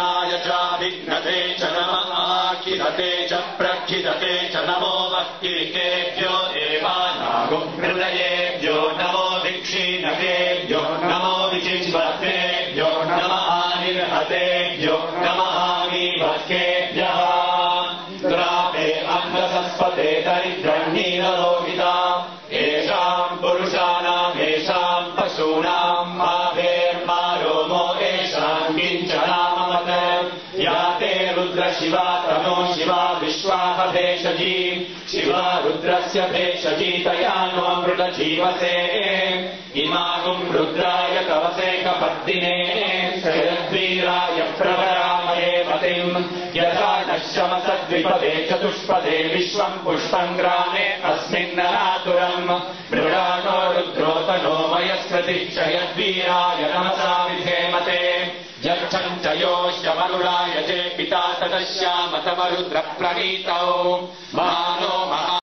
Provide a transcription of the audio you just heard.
चाभिघ्नते च नमःखिदते च प्रखिदते च नमो भक्तिकेभ्यो देवानागुहृदयेभ्यो नमो भिक्षीणकेभ्यो नमो विचिष्वतेभ्यो नमः निर्हतेभ्यो नमः मीभक्तेभ्यः द्रापे अन्धसस्पते दरिद्रह्णीनलोहिता येषाम् पुरुषाणाम् येषाम् पशूनाम् माभेर्मा रोमो येषाम् ते रुद्र शिवा तनो शिवा विश्वापभेषजी शिवा रुद्रस्य भेषजी तया नो मृतजीवसे इमागुम् रुद्राय कवसेकपत्तिने शरद्वीराय प्रवरामये पतिम्। यथा नश्यमसद्विपदे चतुष्पदे विश्वम् पुष्पम् ग्रामे अस्मिन्ननातुरम् मृडानो रुद्रोतनो मयस्कृतिश्च यद्वीराय नमसा विधेमते यच्छम् च योष्यमरुणाय चे पिता तदश्यामतमरुद्रप्रणीतौ महा